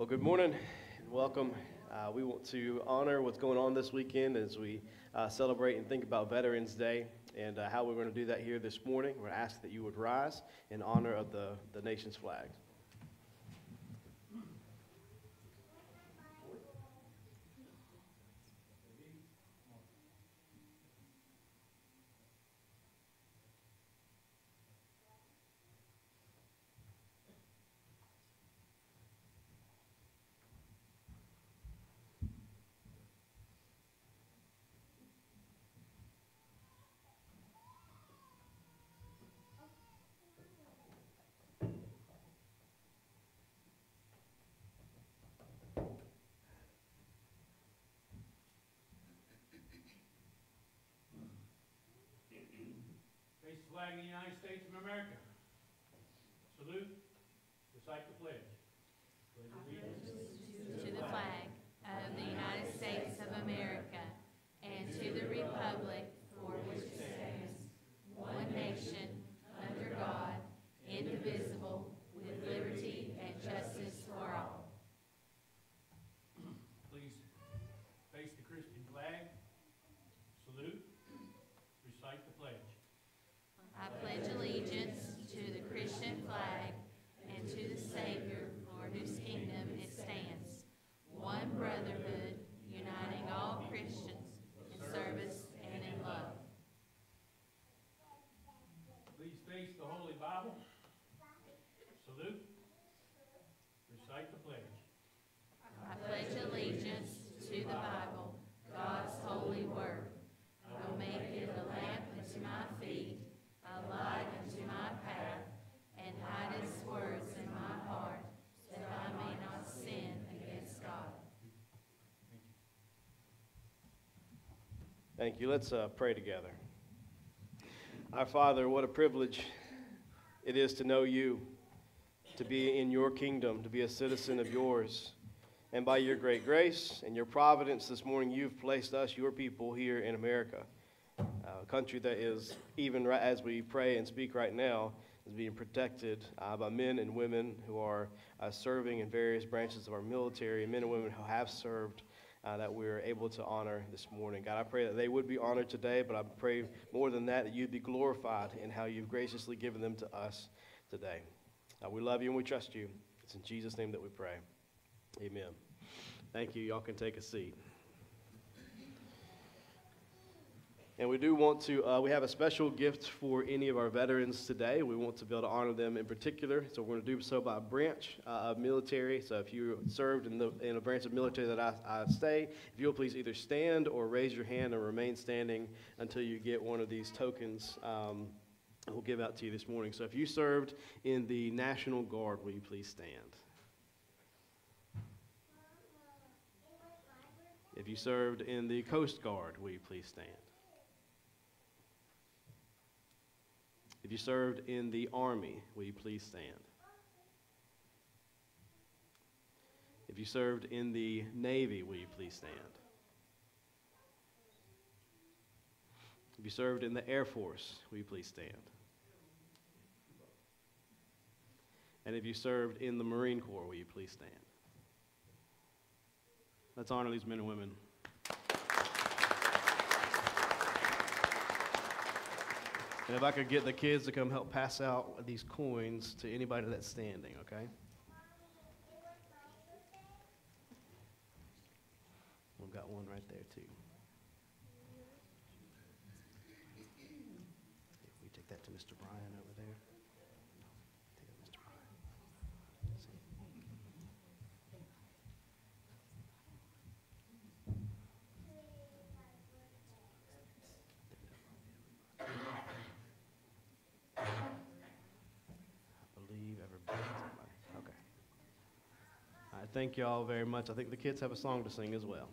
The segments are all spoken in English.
Well, good morning and welcome. Uh, we want to honor what's going on this weekend as we uh, celebrate and think about Veterans Day and uh, how we're going to do that here this morning. We're going to ask that you would rise in honor of the, the nation's flag. Flag of the United States of America. Salute, recite the pledge allegiance to the flag of the United States of America and to the republic for which it stands, one nation, under God, indivisible, with liberty and justice for all. Please face the Christian flag. Salute, recite the pledge. I pledge allegiance to the Christian flag and to the Savior for whose kingdom it stands, one brotherhood, uniting all Christians in service and in love. Please face the Holy Bible. Salute, recite the pledge. I pledge allegiance to the Bible, God's holy word. I will make it a lamp unto my feet, a light unto my path, and hide its words in my heart, that I may not sin against God. Thank you. Let's uh, pray together. Our Father, what a privilege it is to know you, to be in your kingdom, to be a citizen of yours. And by your great grace and your providence this morning, you've placed us, your people, here in America, a country that is, even right as we pray and speak right now, is being protected uh, by men and women who are uh, serving in various branches of our military, men and women who have served uh, that we're able to honor this morning. God, I pray that they would be honored today, but I pray more than that, that you'd be glorified in how you've graciously given them to us today. Uh, we love you and we trust you. It's in Jesus' name that we pray. Amen. Thank you. Y'all can take a seat. And we do want to, uh, we have a special gift for any of our veterans today. We want to be able to honor them in particular. So we're going to do so by branch uh, of military. So if you served in, the, in a branch of military that I, I stay, if you'll please either stand or raise your hand and remain standing until you get one of these tokens. Um, we'll give out to you this morning. So if you served in the National Guard, will you please stand? If you served in the Coast Guard, will you please stand? If you served in the Army, will you please stand? If you served in the Navy, will you please stand? If you served in the Air Force, will you please stand? And if you served in the Marine Corps, will you please stand? Let's honor these men and women. And if I could get the kids to come help pass out these coins to anybody that's standing, okay? We've got one right there, too. If we take that to Mr. Bryan over there. Take it to Mr. Bryan. See. I believe everybody. Okay. All right, thank you all very much. I think the kids have a song to sing as well.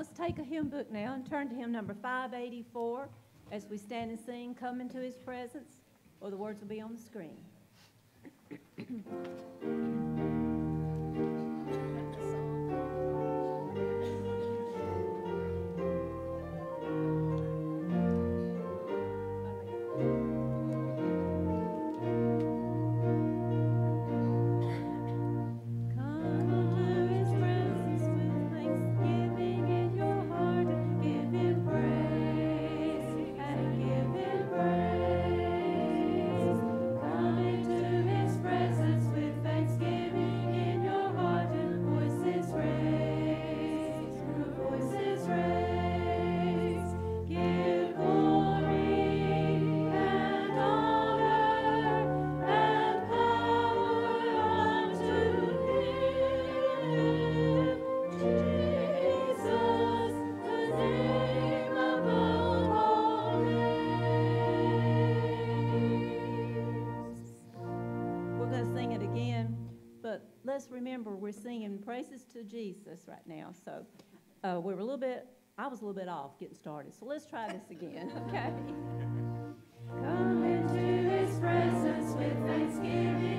Let's take a hymn book now and turn to hymn number 584 as we stand and sing, Come into His Presence, or the words will be on the screen. we're singing praises to Jesus right now. So uh, we're a little bit, I was a little bit off getting started. So let's try this again, okay? Come into his presence with thanksgiving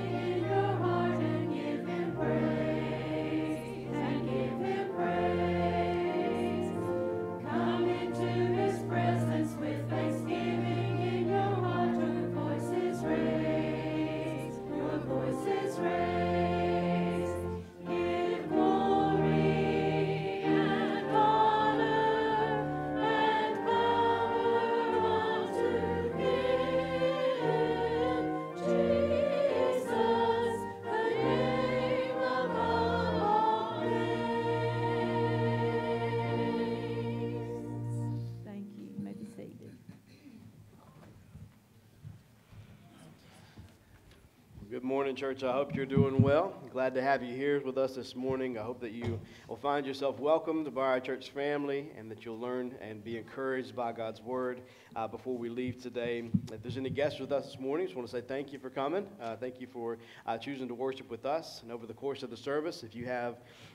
morning, church. I hope you're doing well. Glad to have you here with us this morning. I hope that you will find yourself welcomed by our church family and that you'll learn and be encouraged by God's word uh, before we leave today. If there's any guests with us this morning, just want to say thank you for coming. Uh, thank you for uh, choosing to worship with us. And over the course of the service, if you have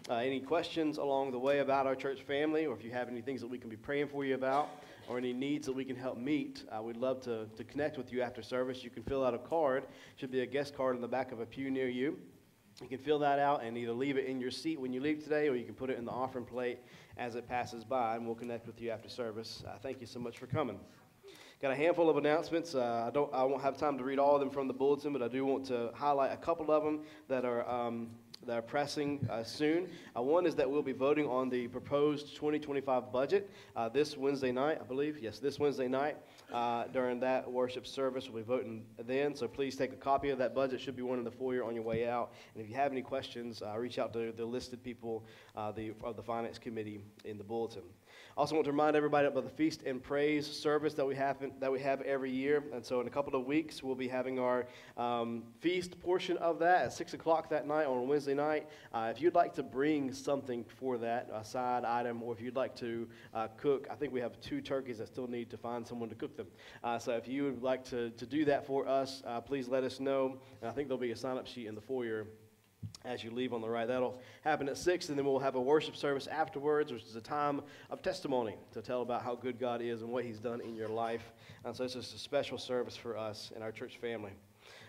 uh, any questions along the way about our church family or if you have any things that we can be praying for you about, or any needs that we can help meet, uh, we'd love to, to connect with you after service. You can fill out a card. Should be a guest card in the back of a pew near you. You can fill that out and either leave it in your seat when you leave today, or you can put it in the offering plate as it passes by, and we'll connect with you after service. Uh, thank you so much for coming. Got a handful of announcements. Uh, I don't. I won't have time to read all of them from the bulletin, but I do want to highlight a couple of them that are um, that are pressing uh, soon. Uh, one is that we'll be voting on the proposed 2025 budget uh, this Wednesday night, I believe. Yes, this Wednesday night uh, during that worship service. We'll be voting then. So please take a copy of that budget. Should be one in the foyer on your way out. And if you have any questions, uh, reach out to the listed people uh, the, of the finance committee in the bulletin. Also, want to remind everybody about the feast and praise service that we have that we have every year. And so, in a couple of weeks, we'll be having our um, feast portion of that at six o'clock that night on Wednesday night. Uh, if you'd like to bring something for that, a side item, or if you'd like to uh, cook, I think we have two turkeys that still need to find someone to cook them. Uh, so, if you would like to, to do that for us, uh, please let us know. And I think there'll be a sign up sheet in the foyer as you leave on the right. That'll happen at 6, and then we'll have a worship service afterwards, which is a time of testimony to tell about how good God is and what He's done in your life. And so it's just a special service for us and our church family.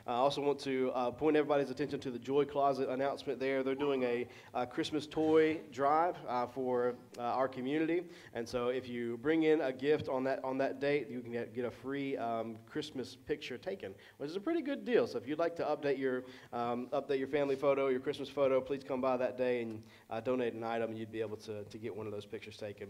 I also want to uh, point everybody's attention to the Joy Closet announcement there. They're doing a, uh Christmas toy drive uh, for uh, our community, and so if you bring in a gift on that on that date, you can get, get a free um, Christmas picture taken, which is a pretty good deal. So if you'd like to update your um, update your family photo, your Christmas photo, please come by that day and uh, donate an item, and you'd be able to to get one of those pictures taken.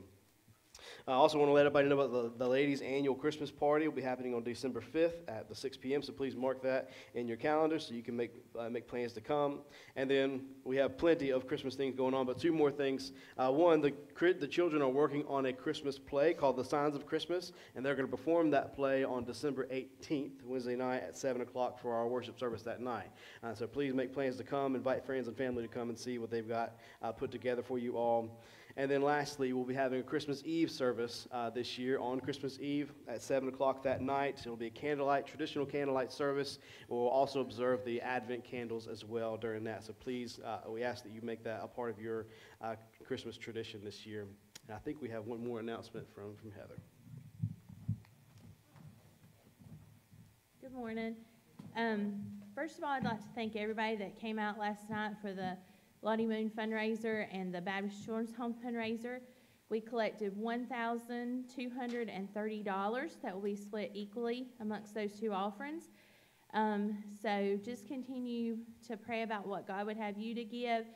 I also want to let everybody know about the, the ladies' annual Christmas party. will be happening on December 5th at the 6 p.m. So please mark that in your calendar so you can make uh, make plans to come. And then we have plenty of Christmas things going on, but two more things. Uh, one, the the children are working on a Christmas play called The Signs of Christmas, and they're going to perform that play on December 18th, Wednesday night at 7 o'clock for our worship service that night. Uh, so please make plans to come, invite friends and family to come and see what they've got uh, put together for you all. And then lastly, we'll be having a Christmas Eve service uh, this year on Christmas Eve at 7 o'clock that night. It'll be a candlelight, traditional candlelight service. We'll also observe the Advent candles as well during that. So please, uh, we ask that you make that a part of your uh, Christmas tradition this year And I think we have one more announcement from, from Heather. Good morning. Um, first of all, I'd like to thank everybody that came out last night for the Lottie Moon fundraiser and the Baptist Children's Home fundraiser. We collected one thousand two hundred and thirty dollars that will be split equally amongst those two offerings. Um, so just continue to pray about what God would have you to give.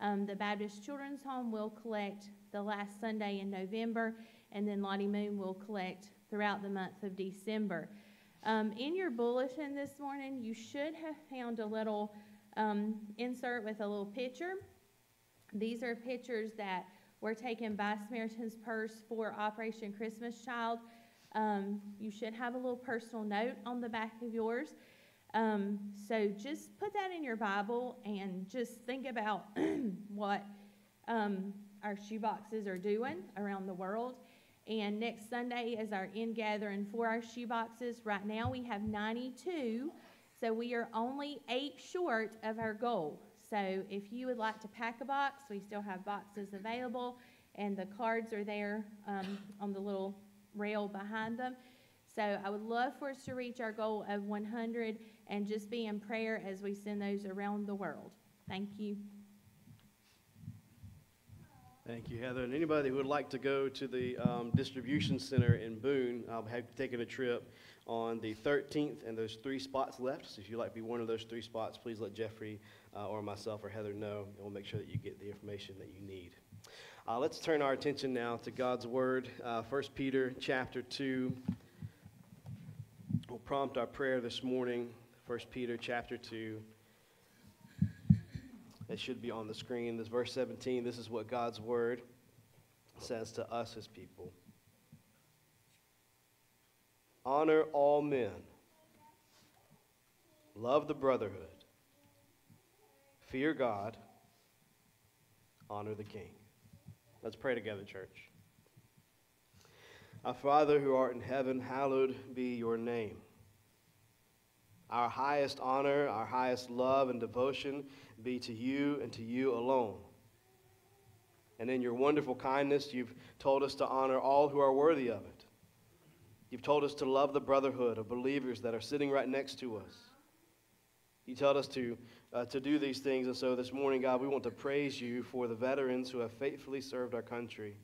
Um, the Baptist Children's Home will collect the last Sunday in November, and then Lottie Moon will collect throughout the month of December. Um, in your bulletin this morning, you should have found a little um, insert with a little picture. These are pictures that were taken by Samaritan's Purse for Operation Christmas Child. Um, you should have a little personal note on the back of yours. Um, so just put that in your Bible and just think about what um, our shoeboxes are doing around the world. And next Sunday is our in gathering for our shoeboxes. Right now we have 92, so we are only eight short of our goal. So if you would like to pack a box, we still have boxes available, and the cards are there um, on the little rail behind them. So I would love for us to reach our goal of 100 and just be in prayer as we send those around the world. Thank you. Thank you, Heather. And anybody who would like to go to the um, distribution center in Boone, I'll have taken a trip on the 13th, and there's three spots left. So if you'd like to be one of those three spots, please let Jeffrey uh, or myself or Heather know, and we'll make sure that you get the information that you need. Uh, let's turn our attention now to God's Word. Uh, 1 Peter chapter 2 We'll prompt our prayer this morning. 1 Peter chapter 2. It should be on the screen. This verse 17. This is what God's word says to us as people. Honor all men. Love the brotherhood. Fear God. Honor the king. Let's pray together, church. Our Father who art in heaven, hallowed be your name. Our highest honor, our highest love and devotion be to you and to you alone. And in your wonderful kindness, you've told us to honor all who are worthy of it. You've told us to love the brotherhood of believers that are sitting right next to us. You told us to, uh, to do these things. And so this morning, God, we want to praise you for the veterans who have faithfully served our country.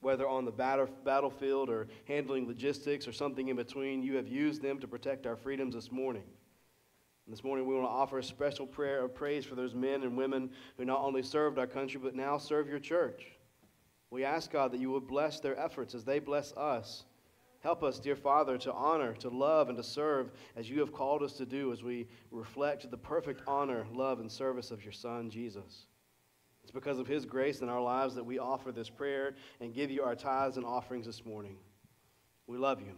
Whether on the battle, battlefield or handling logistics or something in between, you have used them to protect our freedoms this morning. And this morning, we want to offer a special prayer of praise for those men and women who not only served our country, but now serve your church. We ask, God, that you would bless their efforts as they bless us. Help us, dear Father, to honor, to love, and to serve as you have called us to do as we reflect the perfect honor, love, and service of your Son, Jesus. It's because of his grace in our lives that we offer this prayer and give you our tithes and offerings this morning. We love you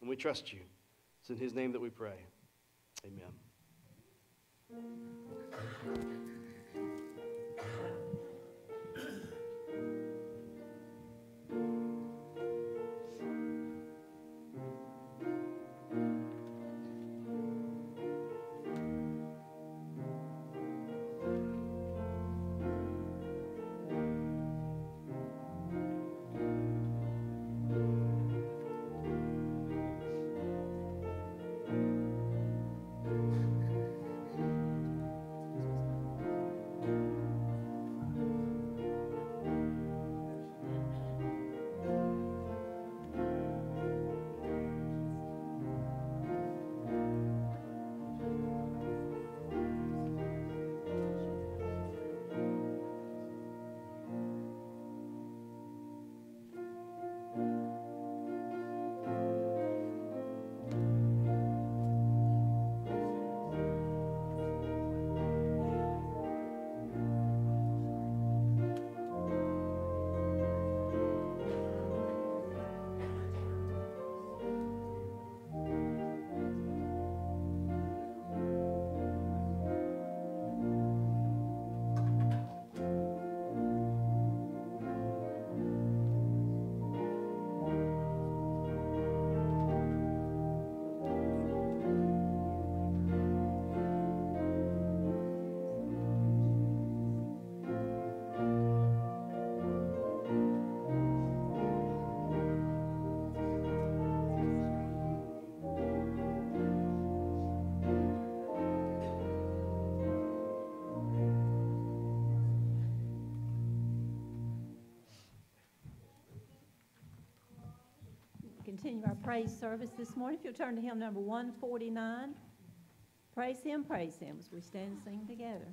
and we trust you. It's in his name that we pray. Amen. continue our praise service this morning. If you'll turn to hymn number 149, praise him, praise him as we stand and sing together.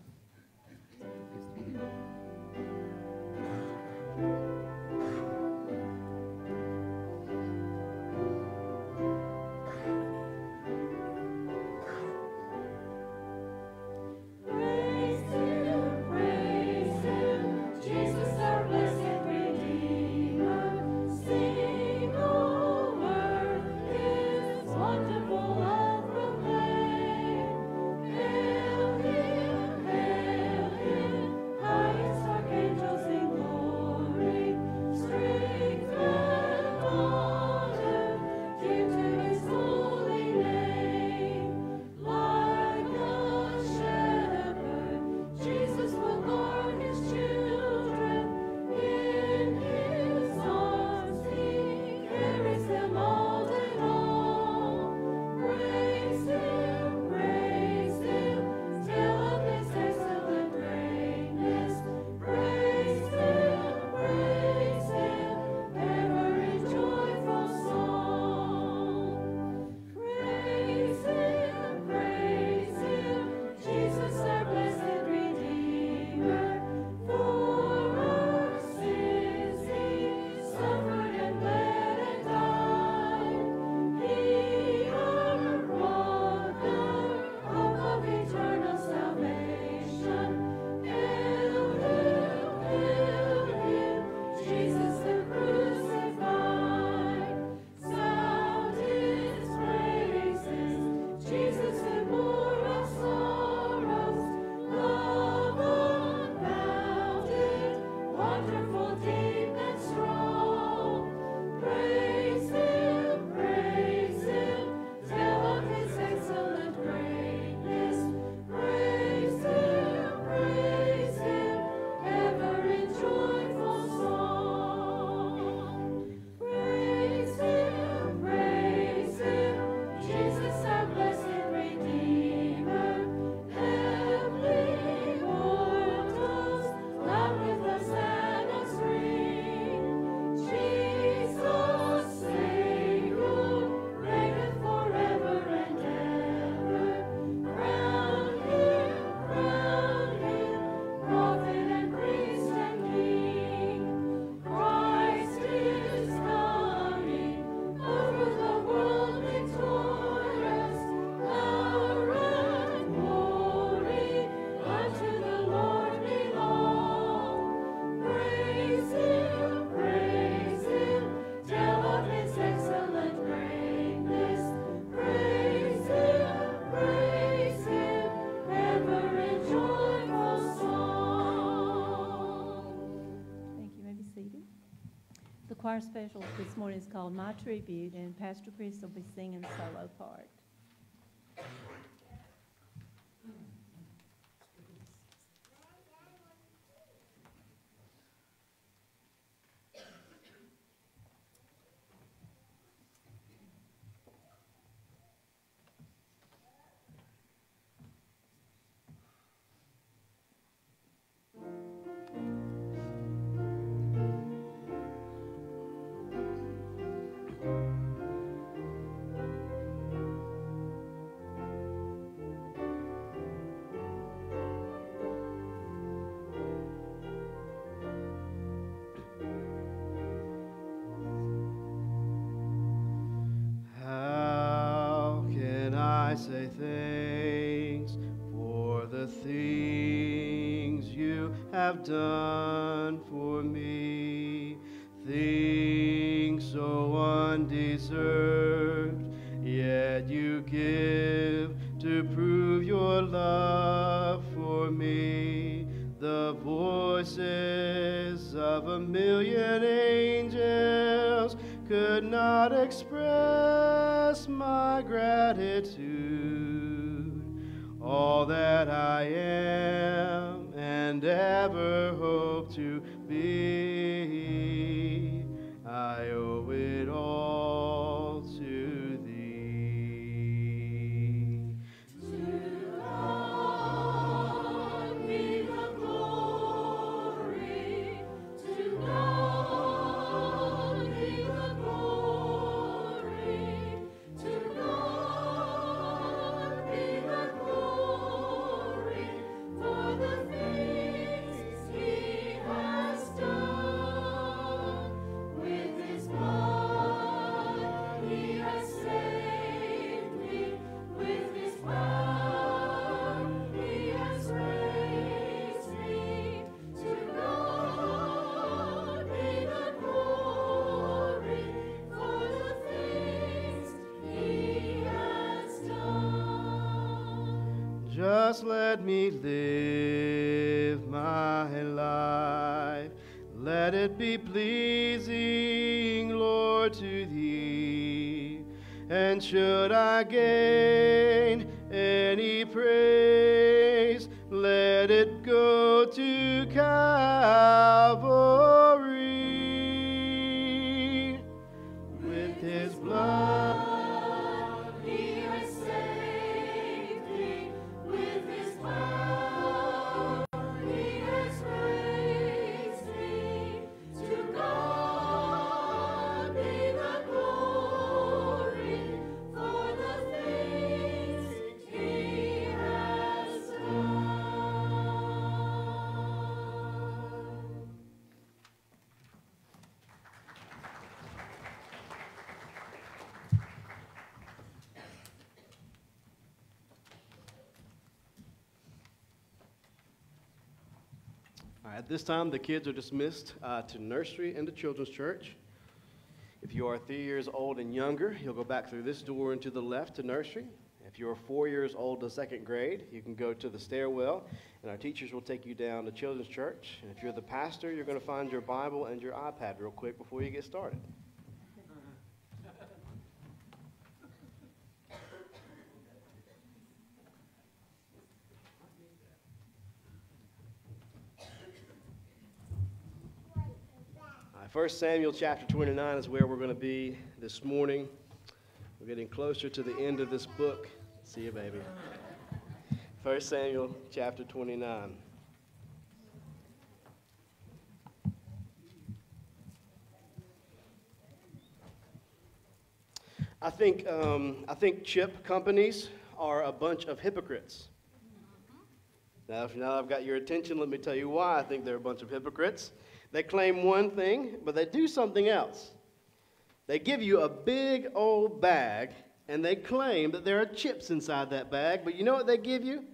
choir specialist this morning is called My Tribute, and Pastor Chris will be singing solo part. have done for me. Things so undeserved, yet you give to prove your love for me. The voices of a million angels could not express my gratitude. All that I am and ever hope to should I gain at this time, the kids are dismissed uh, to nursery and to children's church. If you are three years old and younger, you'll go back through this door and to the left to nursery. If you're four years old to second grade, you can go to the stairwell, and our teachers will take you down to children's church. And if you're the pastor, you're going to find your Bible and your iPad real quick before you get started. 1 Samuel chapter 29 is where we're going to be this morning. We're getting closer to the end of this book. See you, baby. 1 Samuel chapter 29. I think, um, I think chip companies are a bunch of hypocrites. Now, if now I've got your attention, let me tell you why I think they're a bunch of hypocrites. They claim one thing, but they do something else. They give you a big old bag, and they claim that there are chips inside that bag, but you know what they give you?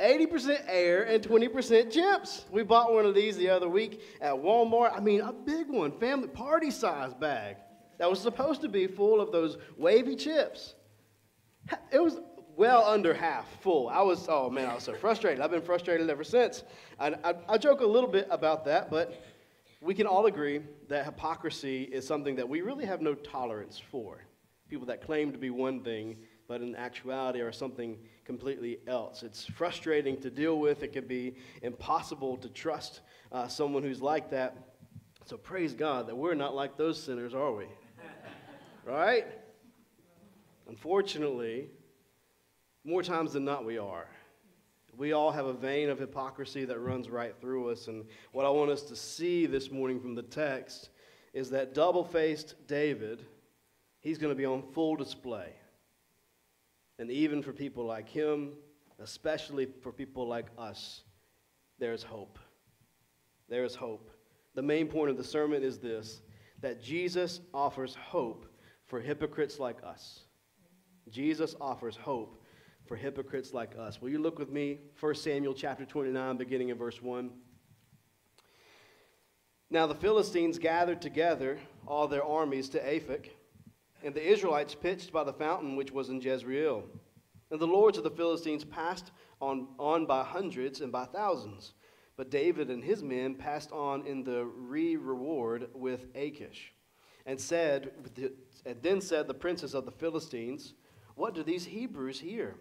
80% air and 20% chips. We bought one of these the other week at Walmart. I mean, a big one, family party size bag that was supposed to be full of those wavy chips. It was well under half full. I was, oh man, I was so frustrated. I've been frustrated ever since. And I, I joke a little bit about that, but we can all agree that hypocrisy is something that we really have no tolerance for. People that claim to be one thing, but in actuality are something completely else. It's frustrating to deal with. It can be impossible to trust uh, someone who's like that. So praise God that we're not like those sinners, are we? right? Unfortunately, more times than not, we are. We all have a vein of hypocrisy that runs right through us. And what I want us to see this morning from the text is that double faced David, he's going to be on full display. And even for people like him, especially for people like us, there's hope. There is hope. The main point of the sermon is this that Jesus offers hope for hypocrites like us. Jesus offers hope for hypocrites like us. Will you look with me, 1 Samuel chapter 29, beginning in verse 1? Now the Philistines gathered together all their armies to Aphek, and the Israelites pitched by the fountain which was in Jezreel. And the lords of the Philistines passed on, on by hundreds and by thousands. But David and his men passed on in the re reward with Achish. And said, and then said the princes of the Philistines, What do these Hebrews here?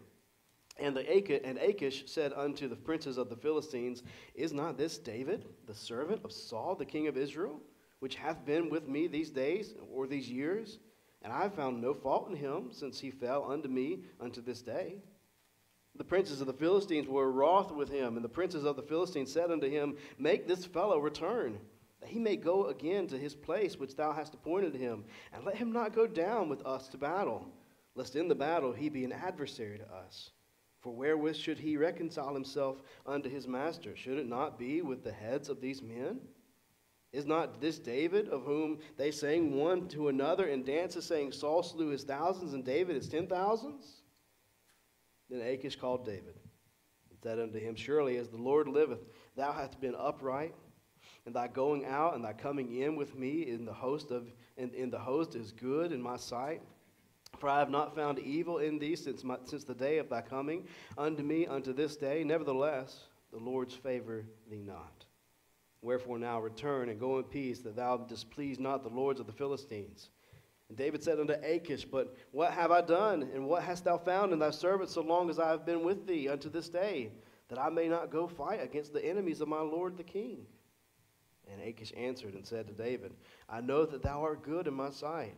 And, the Achish, and Achish said unto the princes of the Philistines, Is not this David, the servant of Saul, the king of Israel, which hath been with me these days or these years? And I have found no fault in him, since he fell unto me unto this day. The princes of the Philistines were wroth with him, and the princes of the Philistines said unto him, Make this fellow return, that he may go again to his place which thou hast appointed him, and let him not go down with us to battle, lest in the battle he be an adversary to us. For wherewith should he reconcile himself unto his master? Should it not be with the heads of these men? Is not this David, of whom they sang one to another in dances, saying, Saul slew his thousands and David his ten thousands? Then Achish called David and said unto him, Surely as the Lord liveth, thou hast been upright, and thy going out and thy coming in with me in the host of in, in the host is good in my sight. For I have not found evil in thee since, my, since the day of thy coming unto me unto this day. Nevertheless, the Lord's favor thee not. Wherefore now return and go in peace, that thou displease not the lords of the Philistines. And David said unto Achish, But what have I done, and what hast thou found in thy servant so long as I have been with thee unto this day, that I may not go fight against the enemies of my lord the king? And Achish answered and said to David, I know that thou art good in my sight,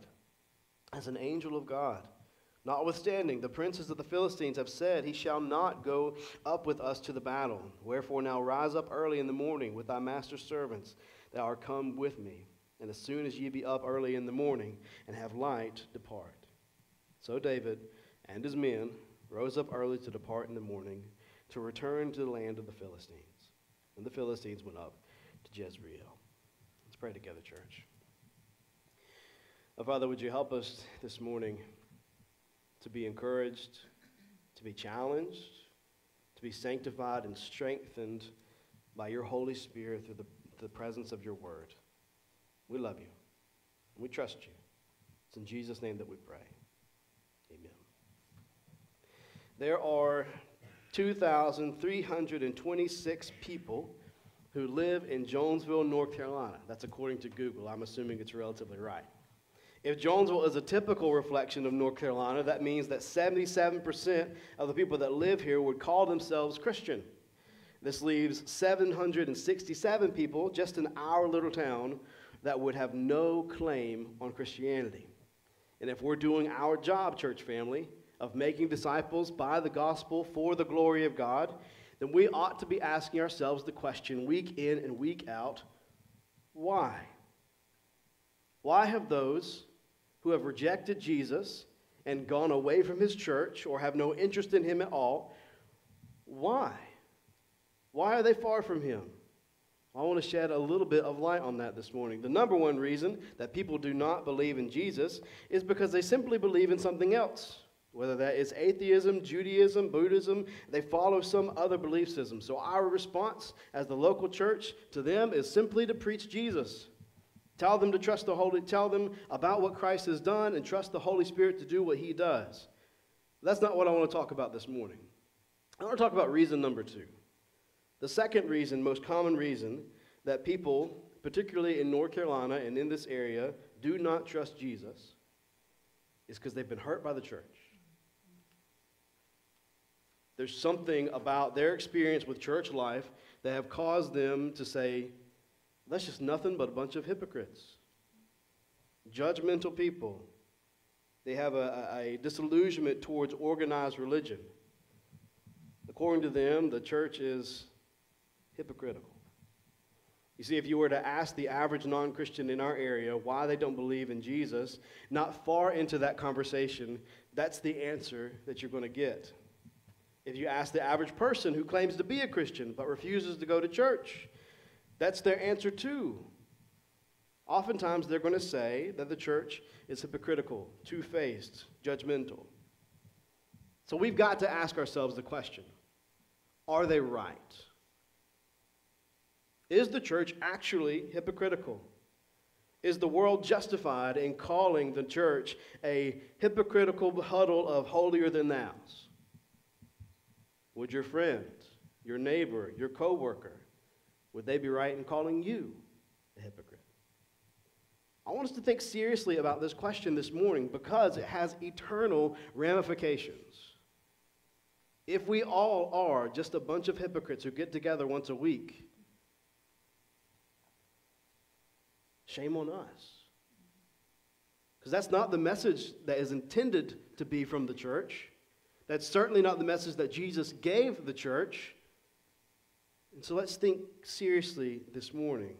as an angel of God. Notwithstanding, the princes of the Philistines have said, He shall not go up with us to the battle. Wherefore now rise up early in the morning with thy master's servants that are come with me. And as soon as ye be up early in the morning and have light, depart. So David and his men rose up early to depart in the morning to return to the land of the Philistines. And the Philistines went up to Jezreel. Let's pray together, church. Oh, Father, would you help us this morning? to be encouraged, to be challenged, to be sanctified and strengthened by your Holy Spirit through the, the presence of your word. We love you we trust you. It's in Jesus' name that we pray. Amen. There are 2,326 people who live in Jonesville, North Carolina. That's according to Google. I'm assuming it's relatively right. If Jonesville is a typical reflection of North Carolina, that means that 77% of the people that live here would call themselves Christian. This leaves 767 people just in our little town that would have no claim on Christianity. And if we're doing our job, church family, of making disciples by the gospel for the glory of God, then we ought to be asking ourselves the question week in and week out why? Why have those who have rejected Jesus and gone away from his church or have no interest in him at all, why? Why are they far from him? I want to shed a little bit of light on that this morning. The number one reason that people do not believe in Jesus is because they simply believe in something else. Whether that is atheism, Judaism, Buddhism, they follow some other belief system. So, our response as the local church to them is simply to preach Jesus. Tell them to trust the Holy, tell them about what Christ has done and trust the Holy Spirit to do what he does. That's not what I want to talk about this morning. I want to talk about reason number two. The second reason, most common reason, that people, particularly in North Carolina and in this area, do not trust Jesus is because they've been hurt by the church. There's something about their experience with church life that have caused them to say, that's just nothing but a bunch of hypocrites, judgmental people. They have a, a, disillusionment towards organized religion. According to them, the church is hypocritical. You see, if you were to ask the average non Christian in our area why they don't believe in Jesus, not far into that conversation, that's the answer that you're going to get. If you ask the average person who claims to be a Christian but refuses to go to church, that's their answer too. Oftentimes, they're going to say that the church is hypocritical, two faced, judgmental. So we've got to ask ourselves the question are they right? Is the church actually hypocritical? Is the world justified in calling the church a hypocritical huddle of holier than thous? Would your friend, your neighbor, your coworker would they be right in calling you a hypocrite? I want us to think seriously about this question this morning because it has eternal ramifications. If we all are just a bunch of hypocrites who get together once a week, shame on us. Because that's not the message that is intended to be from the church. That's certainly not the message that Jesus gave the church. And so let's think seriously this morning.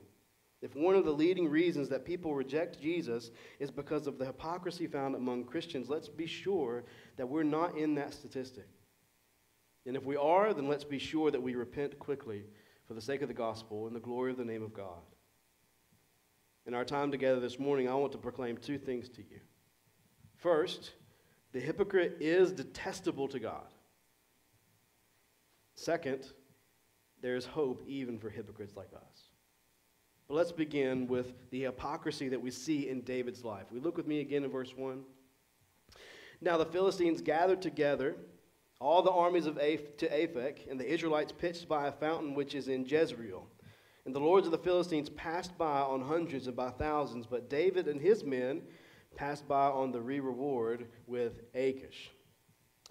If one of the leading reasons that people reject Jesus is because of the hypocrisy found among Christians, let's be sure that we're not in that statistic. And if we are, then let's be sure that we repent quickly for the sake of the gospel and the glory of the name of God. In our time together this morning, I want to proclaim two things to you. First, the hypocrite is detestable to God. Second, there is hope even for hypocrites like us. But let's begin with the hypocrisy that we see in David's life. We look with me again in verse 1. Now the Philistines gathered together all the armies of Aph- to Aphek, and the Israelites pitched by a fountain which is in Jezreel. And the lords of the Philistines passed by on hundreds and by thousands, but David and his men passed by on the re reward with Achish.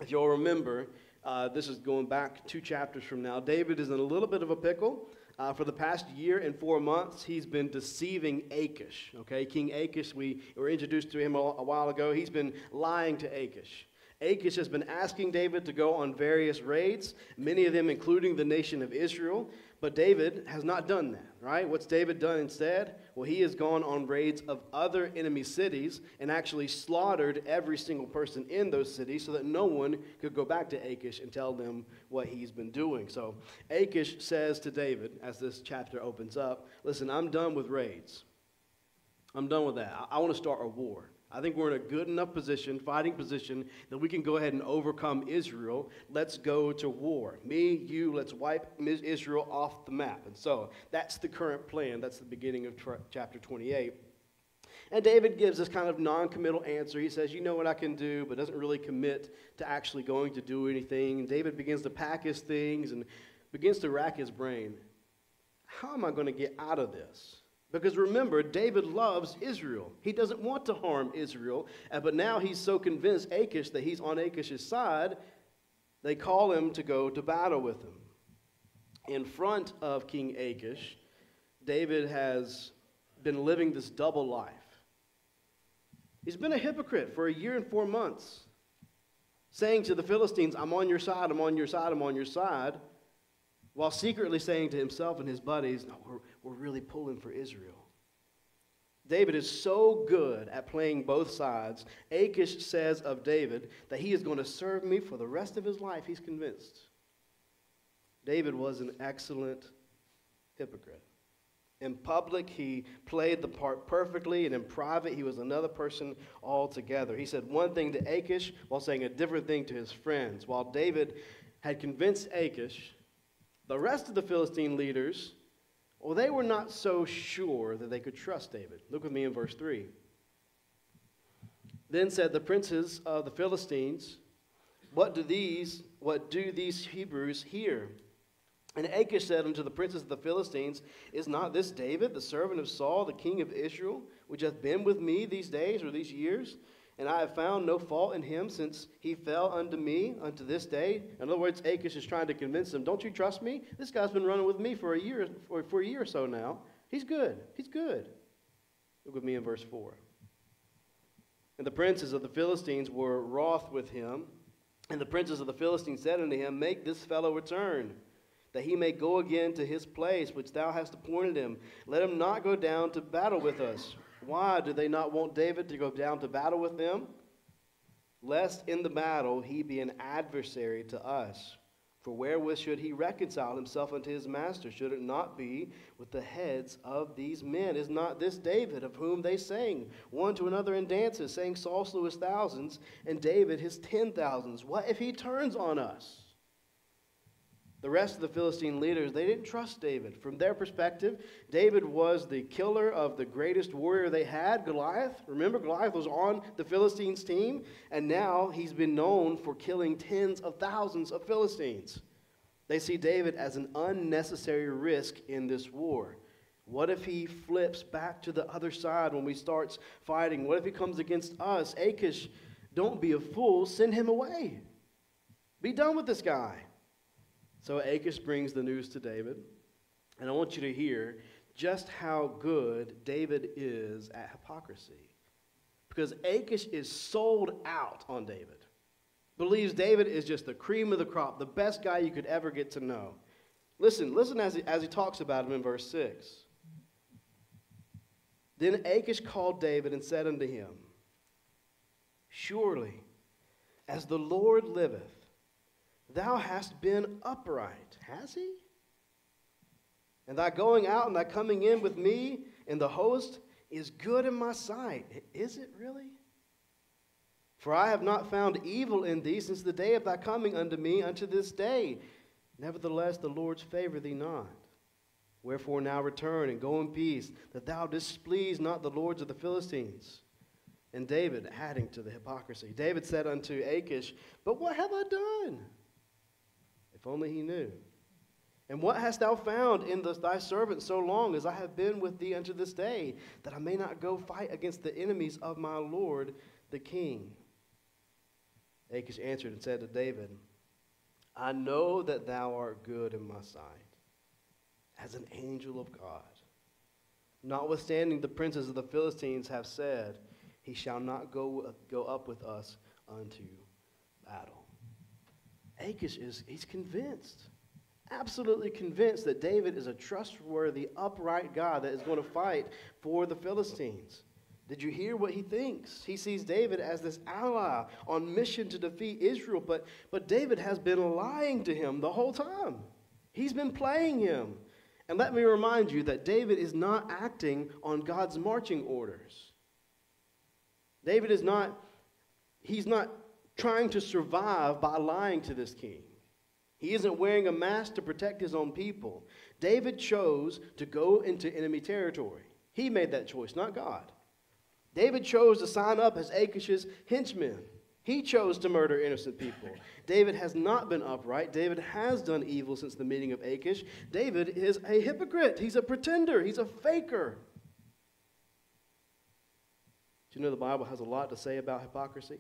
If you'll remember, uh, this is going back two chapters from now. David is in a little bit of a pickle. Uh, for the past year and four months, he's been deceiving Achish. Okay, King Achish, we were introduced to him a, a while ago. He's been lying to Achish. Achish has been asking David to go on various raids, many of them including the nation of Israel. But David has not done that, right? What's David done instead? Well, he has gone on raids of other enemy cities and actually slaughtered every single person in those cities so that no one could go back to Achish and tell them what he's been doing. So Achish says to David, as this chapter opens up, Listen, I'm done with raids. I'm done with that. I, I want to start a war. I think we're in a good enough position, fighting position, that we can go ahead and overcome Israel. Let's go to war. Me, you, let's wipe Israel off the map. And so that's the current plan. That's the beginning of chapter 28. And David gives this kind of non committal answer. He says, You know what I can do, but doesn't really commit to actually going to do anything. And David begins to pack his things and begins to rack his brain. How am I going to get out of this? Because remember, David loves Israel. He doesn't want to harm Israel. Uh, but now he's so convinced Achish that he's on Achish's side, they call him to go to battle with him. In front of King Achish, David has been living this double life. He's been a hypocrite for a year and four months, saying to the Philistines, I'm on your side, I'm on your side, I'm on your side, while secretly saying to himself and his buddies, No, we're, we're really pulling for Israel. David is so good at playing both sides. Achish says of David that he is going to serve me for the rest of his life. He's convinced. David was an excellent hypocrite. In public, he played the part perfectly, and in private, he was another person altogether. He said one thing to Achish while saying a different thing to his friends. While David had convinced Achish, the rest of the Philistine leaders well, they were not so sure that they could trust David. Look with me in verse 3. Then said the princes of the Philistines, What do these, what do these Hebrews here? And Achish said unto the princes of the Philistines, Is not this David, the servant of Saul, the king of Israel, which hath been with me these days or these years? And I have found no fault in him since he fell unto me unto this day. In other words, Achish is trying to convince him, don't you trust me? This guy's been running with me for a year, for, for a year or so now. He's good. He's good. Look with me in verse 4. And the princes of the Philistines were wroth with him. And the princes of the Philistines said unto him, Make this fellow return, that he may go again to his place which thou hast appointed him. Let him not go down to battle with us. Why do they not want David to go down to battle with them? Lest in the battle he be an adversary to us. For wherewith should he reconcile himself unto his master? Should it not be with the heads of these men? Is not this David of whom they sang, one to another in dances, saying Saul slew his thousands, and David his ten thousands? What if he turns on us? The rest of the Philistine leaders, they didn't trust David. From their perspective, David was the killer of the greatest warrior they had, Goliath. Remember, Goliath was on the Philistines' team, and now he's been known for killing tens of thousands of Philistines. They see David as an unnecessary risk in this war. What if he flips back to the other side when we start fighting? What if he comes against us? Achish, don't be a fool, send him away. Be done with this guy. So Achish brings the news to David, and I want you to hear just how good David is at hypocrisy. Because Achish is sold out on David, believes David is just the cream of the crop, the best guy you could ever get to know. Listen, listen as he, as he talks about him in verse 6. Then Achish called David and said unto him, Surely, as the Lord liveth, Thou hast been upright. Has he? And thy going out and thy coming in with me and the host is good in my sight. Is it really? For I have not found evil in thee since the day of thy coming unto me unto this day. Nevertheless, the Lord's favor thee not. Wherefore now return and go in peace, that thou displease not the lords of the Philistines. and David adding to the hypocrisy. David said unto Achish, But what have I done? If only he knew. And what hast thou found in the, thy servant so long as I have been with thee unto this day, that I may not go fight against the enemies of my Lord the king? Achish answered and said to David, I know that thou art good in my sight, as an angel of God. Notwithstanding, the princes of the Philistines have said, He shall not go, go up with us unto battle. Achish is he's convinced, absolutely convinced that David is a trustworthy, upright God that is going to fight for the Philistines. Did you hear what he thinks? He sees David as this ally on mission to defeat Israel, but, but David has been lying to him the whole time. He's been playing him. And let me remind you that David is not acting on God's marching orders. David is not, he's not trying to survive by lying to this king. He isn't wearing a mask to protect his own people. David chose to go into enemy territory. He made that choice, not God. David chose to sign up as Achish's henchman. He chose to murder innocent people. David has not been upright. David has done evil since the meeting of Achish. David is a hypocrite. He's a pretender. He's a faker. Do you know the Bible has a lot to say about hypocrisy?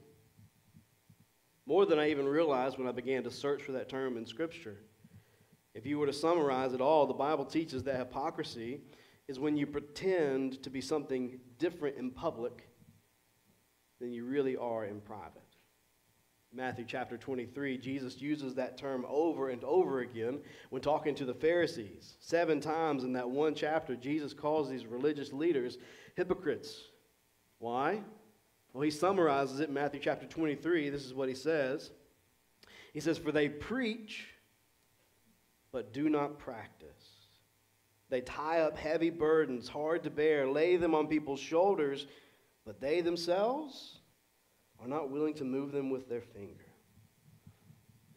More than I even realized when I began to search for that term in Scripture. If you were to summarize it all, the Bible teaches that hypocrisy is when you pretend to be something different in public than you really are in private. Matthew chapter 23, Jesus uses that term over and over again when talking to the Pharisees. Seven times in that one chapter, Jesus calls these religious leaders hypocrites. Why? Well, he summarizes it in Matthew chapter 23. This is what he says He says, For they preach, but do not practice. They tie up heavy burdens, hard to bear, lay them on people's shoulders, but they themselves are not willing to move them with their finger.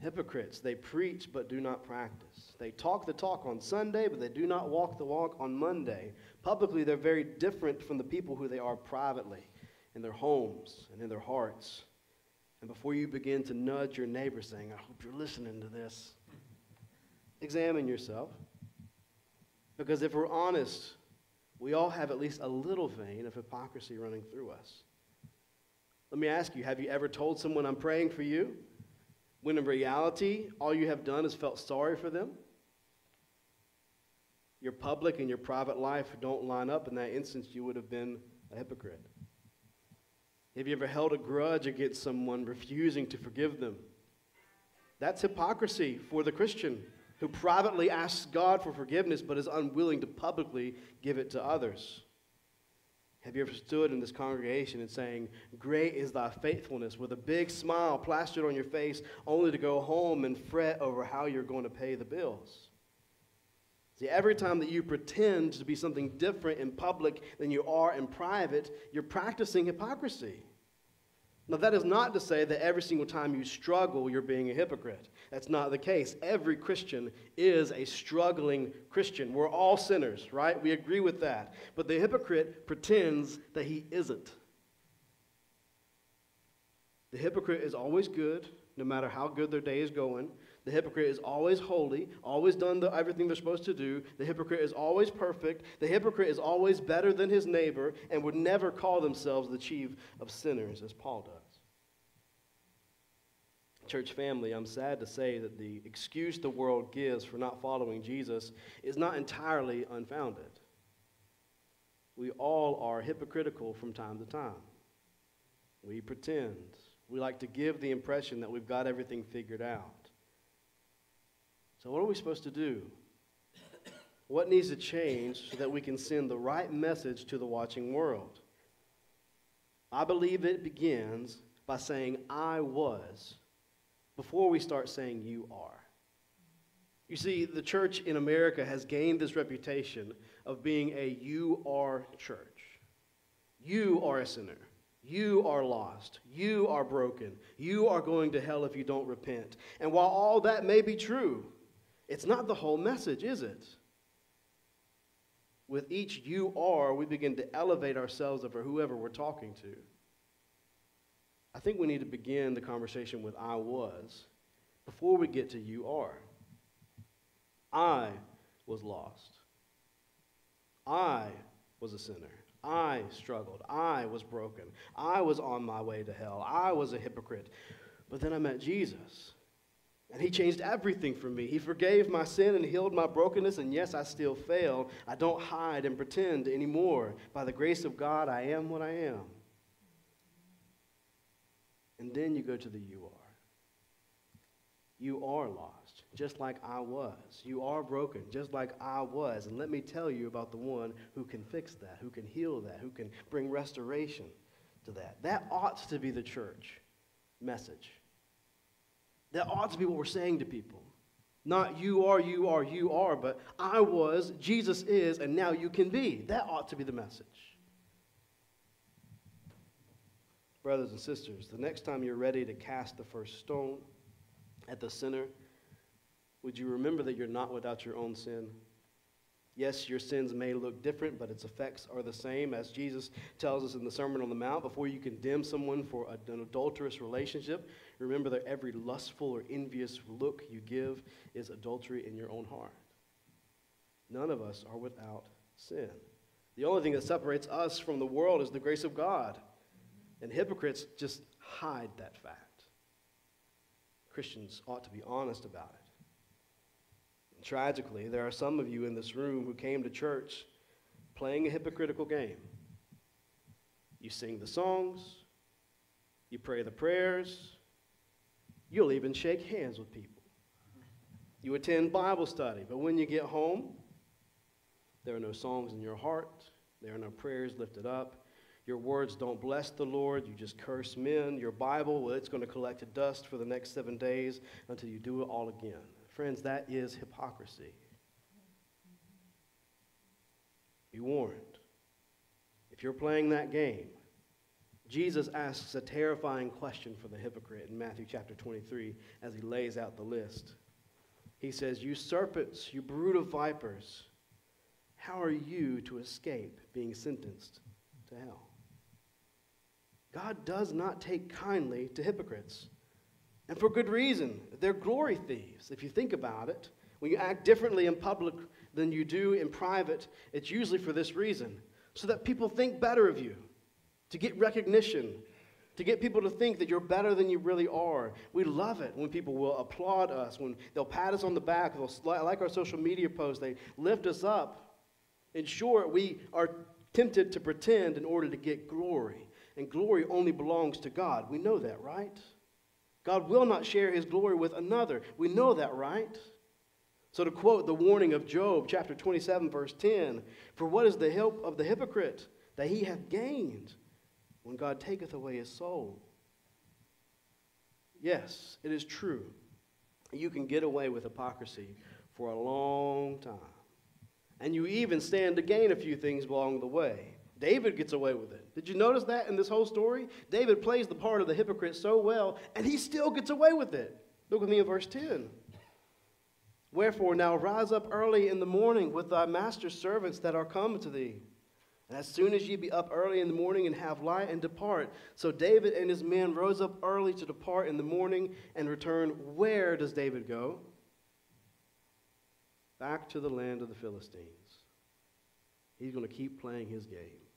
Hypocrites, they preach but do not practice. They talk the talk on Sunday, but they do not walk the walk on Monday. Publicly, they're very different from the people who they are privately, in their homes and in their hearts. And before you begin to nudge your neighbor saying, I hope you're listening to this, examine yourself. Because if we're honest, we all have at least a little vein of hypocrisy running through us. Let me ask you have you ever told someone, I'm praying for you, when in reality, all you have done is felt sorry for them? Your public and your private life don't line up. In that instance, you would have been a hypocrite. Have you ever held a grudge against someone, refusing to forgive them? That's hypocrisy for the Christian who privately asks God for forgiveness but is unwilling to publicly give it to others. Have you ever stood in this congregation and saying, Great is thy faithfulness, with a big smile plastered on your face, only to go home and fret over how you're going to pay the bills? See, every time that you pretend to be something different in public than you are in private, you're practicing hypocrisy. Now, that is not to say that every single time you struggle, you're being a hypocrite. That's not the case. Every Christian is a struggling Christian. We're all sinners, right? We agree with that. But the hypocrite pretends that he isn't. The hypocrite is always good, no matter how good their day is going. The hypocrite is always holy, always done the, everything they're supposed to do. The hypocrite is always perfect. The hypocrite is always better than his neighbor and would never call themselves the chief of sinners, as Paul does. Church family, I'm sad to say that the excuse the world gives for not following Jesus is not entirely unfounded. We all are hypocritical from time to time. We pretend. We like to give the impression that we've got everything figured out. So, what are we supposed to do? What needs to change so that we can send the right message to the watching world? I believe it begins by saying, I was, before we start saying, you are. You see, the church in America has gained this reputation of being a you are church. You are a sinner. You are lost. You are broken. You are going to hell if you don't repent. And while all that may be true, it's not the whole message, is it? With each you are, we begin to elevate ourselves over whoever we're talking to. I think we need to begin the conversation with I was before we get to you are. I was lost. I was a sinner. I struggled. I was broken. I was on my way to hell. I was a hypocrite. But then I met Jesus. And he changed everything for me. He forgave my sin and healed my brokenness. And yes, I still fail. I don't hide and pretend anymore. By the grace of God, I am what I am. And then you go to the you are. You are lost, just like I was. You are broken, just like I was. And let me tell you about the one who can fix that, who can heal that, who can bring restoration to that. That ought to be the church message. That ought to be what we're saying to people. Not you are, you are, you are, but I was, Jesus is, and now you can be. That ought to be the message. Brothers and sisters, the next time you're ready to cast the first stone, at the sinner, would you remember that you're not without your own sin? Yes, your sins may look different, but its effects are the same. As Jesus tells us in the Sermon on the Mount, before you condemn someone for an adulterous relationship, remember that every lustful or envious look you give is adultery in your own heart. None of us are without sin. The only thing that separates us from the world is the grace of God. And hypocrites just hide that fact. Christians ought to be honest about it. And tragically, there are some of you in this room who came to church playing a hypocritical game. You sing the songs, you pray the prayers, you'll even shake hands with people. You attend Bible study, but when you get home, there are no songs in your heart, there are no prayers lifted up, your words don't bless the Lord. You just curse men. Your Bible, well, it's going to collect dust for the next seven days until you do it all again. Friends, that is hypocrisy. Be warned. If you're playing that game, Jesus asks a terrifying question for the hypocrite in Matthew chapter 23 as he lays out the list. He says, You serpents, you brood of vipers, how are you to escape being sentenced to hell? God does not take kindly to hypocrites. And for good reason. They're glory thieves, if you think about it. When you act differently in public than you do in private, it's usually for this reason so that people think better of you, to get recognition, to get people to think that you're better than you really are. We love it when people will applaud us, when they'll pat us on the back, they'll like our social media posts, they lift us up. In short, we are tempted to pretend in order to get glory and glory only belongs to God. We know that, right? God will not share his glory with another. We know that, right? So, to quote the warning of Job, chapter 27, verse 10 For what is the help of the hypocrite that he hath gained when God taketh away his soul? Yes, it is true. You can get away with hypocrisy for a long time. And you even stand to gain a few things along the way. David gets away with it. Did you notice that in this whole story? David plays the part of the hypocrite so well, and he still gets away with it. Look with me in verse 10. Wherefore, now rise up early in the morning with thy master's servants that are come to thee. And as soon as ye be up early in the morning and have light, and depart. So David and his men rose up early to depart in the morning and return. Where does David go? Back to the land of the Philistines. He's going to keep playing his game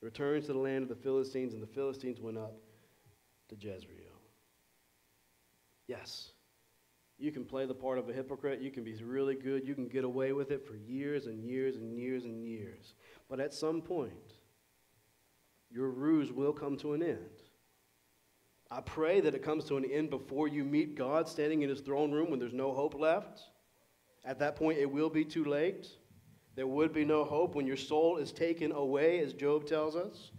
returns to the land of the Philistines, and the Philistines went up to Jezreel. Yes, you can play the part of a hypocrite. You can be really good. You can get away with it for years and years and years and years. But at some point, your ruse will come to an end. I pray that it comes to an end before you meet God standing in his throne room when there's no hope left. At that point, it will be too late. There would be no hope when your soul is taken away, as Job tells us.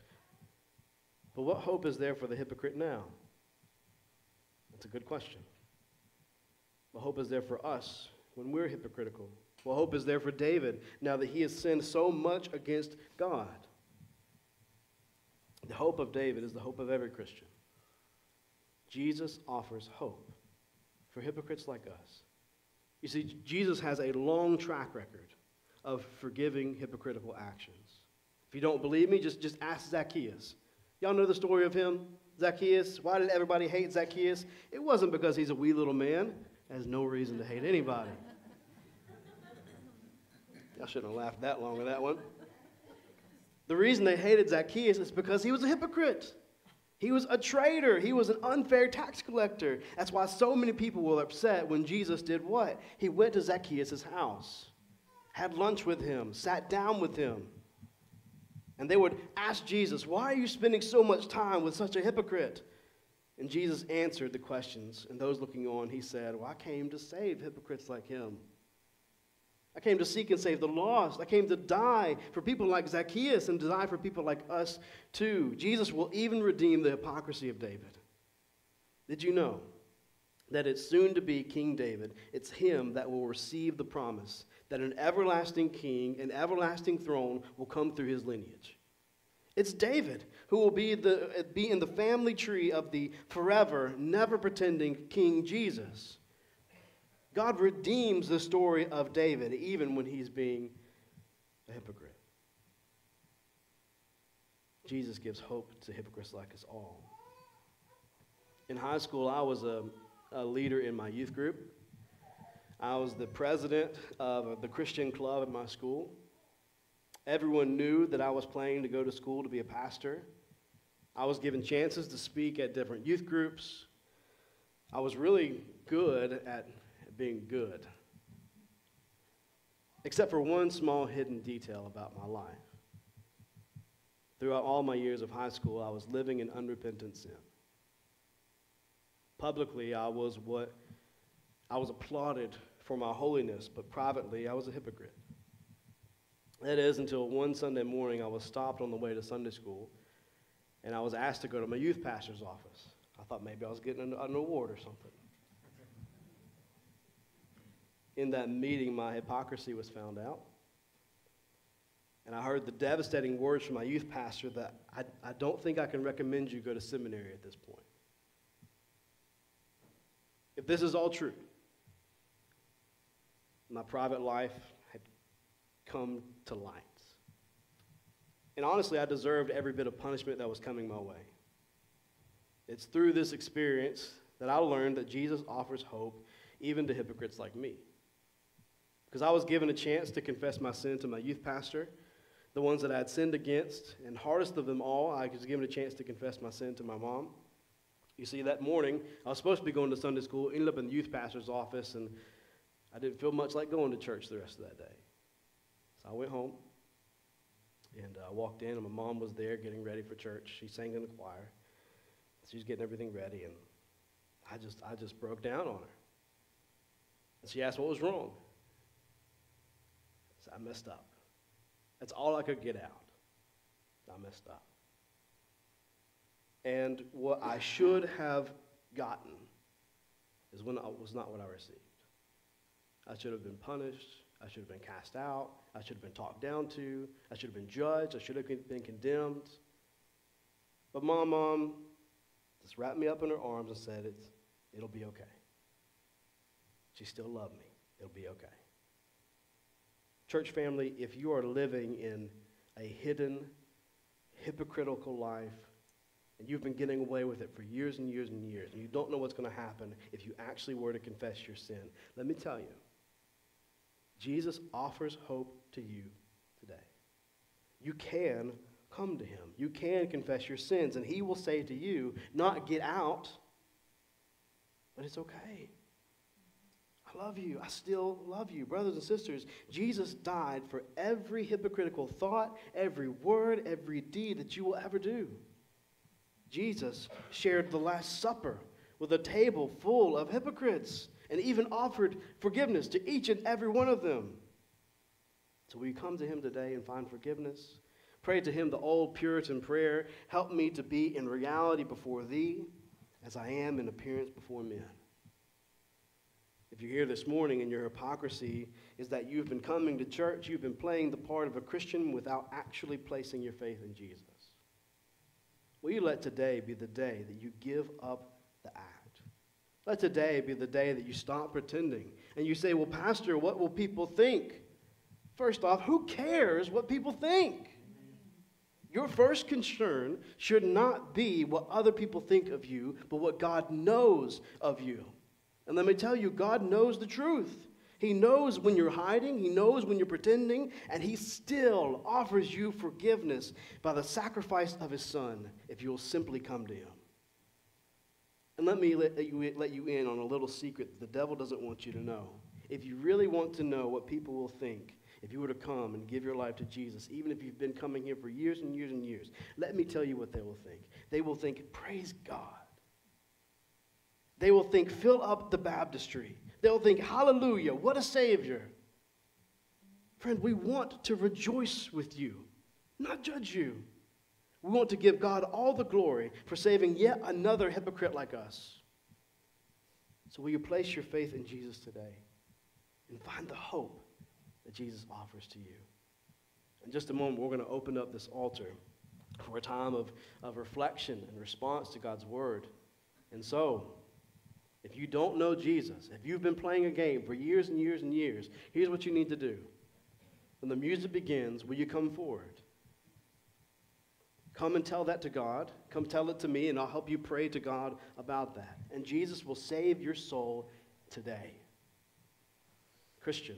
But what hope is there for the hypocrite now? That's a good question. What hope is there for us when we're hypocritical? What hope is there for David now that he has sinned so much against God? The hope of David is the hope of every Christian. Jesus offers hope for hypocrites like us. You see, Jesus has a long track record of forgiving hypocritical actions. If you don't believe me, just, just ask Zacchaeus. Y'all know the story of him, Zacchaeus? Why did everybody hate Zacchaeus? It wasn't because he's a wee little man. Has no reason to hate anybody. Y'all shouldn't have laughed that long at that one. The reason they hated Zacchaeus is because he was a hypocrite. He was a traitor. He was an unfair tax collector. That's why so many people were upset when Jesus did what? He went to Zacchaeus' house, had lunch with him, sat down with him. And they would ask Jesus, Why are you spending so much time with such a hypocrite? And Jesus answered the questions. And those looking on, he said, Well, I came to save hypocrites like him. I came to seek and save the lost. I came to die for people like Zacchaeus and to die for people like us too. Jesus will even redeem the hypocrisy of David. Did you know that it's soon to be King David? It's him that will receive the promise that an everlasting king, an everlasting throne will come through his lineage. It's David who will be, the, be in the family tree of the forever, never pretending King Jesus. God redeems the story of David even when he's being a hypocrite. Jesus gives hope to hypocrites like us all. In high school, I was a, a leader in my youth group. I was the president of the Christian club at my school. Everyone knew that I was planning to go to school to be a pastor. I was given chances to speak at different youth groups. I was really good at being good, except for one small hidden detail about my life. Throughout all my years of high school, I was living in unrepentant sin. Publicly, I was what I was applauded for my holiness, but privately, I was a hypocrite. That is, until one Sunday morning, I was stopped on the way to Sunday school, and I was asked to go to my youth pastor's office. I thought maybe I was getting an, an award or something. In that meeting, my hypocrisy was found out. And I heard the devastating words from my youth pastor that I, I don't think I can recommend you go to seminary at this point. If this is all true, my private life had come to light. And honestly, I deserved every bit of punishment that was coming my way. It's through this experience that I learned that Jesus offers hope even to hypocrites like me. Because I was given a chance to confess my sin to my youth pastor, the ones that I had sinned against, and hardest of them all, I was given a chance to confess my sin to my mom. You see, that morning, I was supposed to be going to Sunday school, ended up in the youth pastor's office, and I didn't feel much like going to church the rest of that day. So I went home, and I uh, walked in, and my mom was there getting ready for church. She sang in the choir. She was getting everything ready, and I just, I just broke down on her. And she asked what was wrong. I said, I messed up. That's all I could get out. I messed up. And what I should have gotten is when I, was not what I received. I should have been punished. I should have been cast out. I should have been talked down to. I should have been judged. I should have been condemned. But mom, mom just wrapped me up in her arms and said, it's, it'll be okay. She still loved me. It'll be okay. Church family, if you are living in a hidden, hypocritical life, and you've been getting away with it for years and years and years, and you don't know what's going to happen if you actually were to confess your sin, let me tell you, Jesus offers hope to you today. You can come to him. You can confess your sins, and he will say to you, not get out, but it's okay. I love you. I still love you. Brothers and sisters, Jesus died for every hypocritical thought, every word, every deed that you will ever do. Jesus shared the Last Supper with a table full of hypocrites and even offered forgiveness to each and every one of them. So, you come to him today and find forgiveness? Pray to him the old Puritan prayer Help me to be in reality before thee as I am in appearance before men. If you're here this morning and your hypocrisy is that you've been coming to church, you've been playing the part of a Christian without actually placing your faith in Jesus. Will you let today be the day that you give up the act? Let today be the day that you stop pretending and you say, Well, Pastor, what will people think? First off, who cares what people think? Your first concern should not be what other people think of you, but what God knows of you. And let me tell you, God knows the truth. He knows when you're hiding, He knows when you're pretending, and He still offers you forgiveness by the sacrifice of His Son if you'll simply come to Him. And let me let you, let you in on a little secret that the devil doesn't want you to know. If you really want to know what people will think, if you were to come and give your life to Jesus, even if you've been coming here for years and years and years, let me tell you what they will think. They will think, Praise God. They will think, Fill up the baptistry. They'll think, Hallelujah, what a Savior. Friend, we want to rejoice with you, not judge you. We want to give God all the glory for saving yet another hypocrite like us. So, will you place your faith in Jesus today and find the hope that Jesus offers to you? In just a moment, we're going to open up this altar for a time of, of reflection and response to God's word. And so, if you don't know Jesus, if you've been playing a game for years and years and years, here's what you need to do. When the music begins, will you come forward? Come and tell that to God. Come tell it to me, and I'll help you pray to God about that. And Jesus will save your soul today. Christian,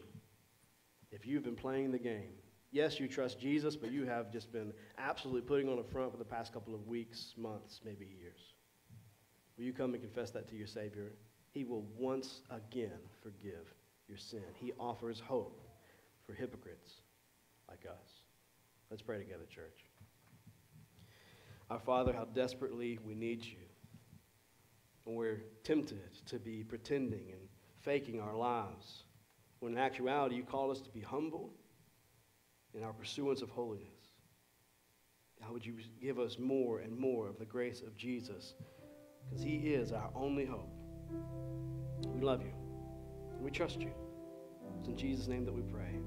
if you've been playing the game, yes, you trust Jesus, but you have just been absolutely putting on a front for the past couple of weeks, months, maybe years. Will you come and confess that to your Savior? He will once again forgive your sin. He offers hope for hypocrites like us. Let's pray together, church. Our Father, how desperately we need you. And we're tempted to be pretending and faking our lives, when in actuality, you call us to be humble in our pursuance of holiness. How would you give us more and more of the grace of Jesus? Because he is our only hope. We love you. We trust you. It's in Jesus' name that we pray.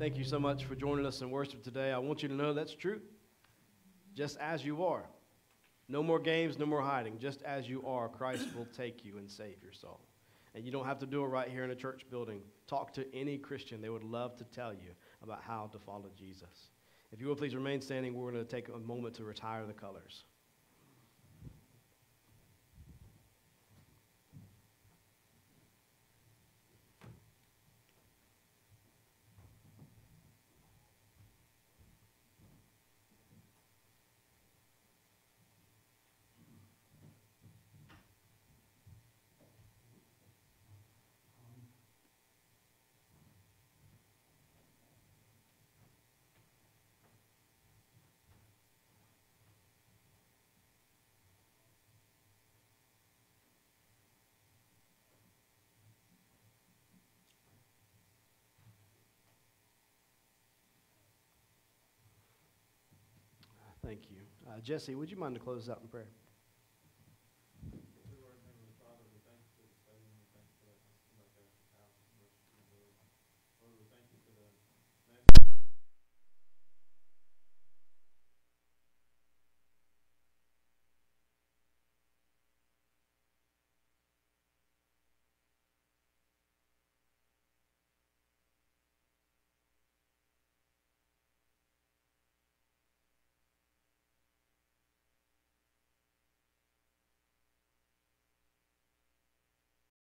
Thank you so much for joining us in worship today. I want you to know that's true. Just as you are. No more games, no more hiding. Just as you are, Christ will take you and save your soul. And you don't have to do it right here in a church building. Talk to any Christian. They would love to tell you about how to follow Jesus. If you will please remain standing, we're going to take a moment to retire the colors. Thank you. Uh, Jesse, would you mind to close out in prayer?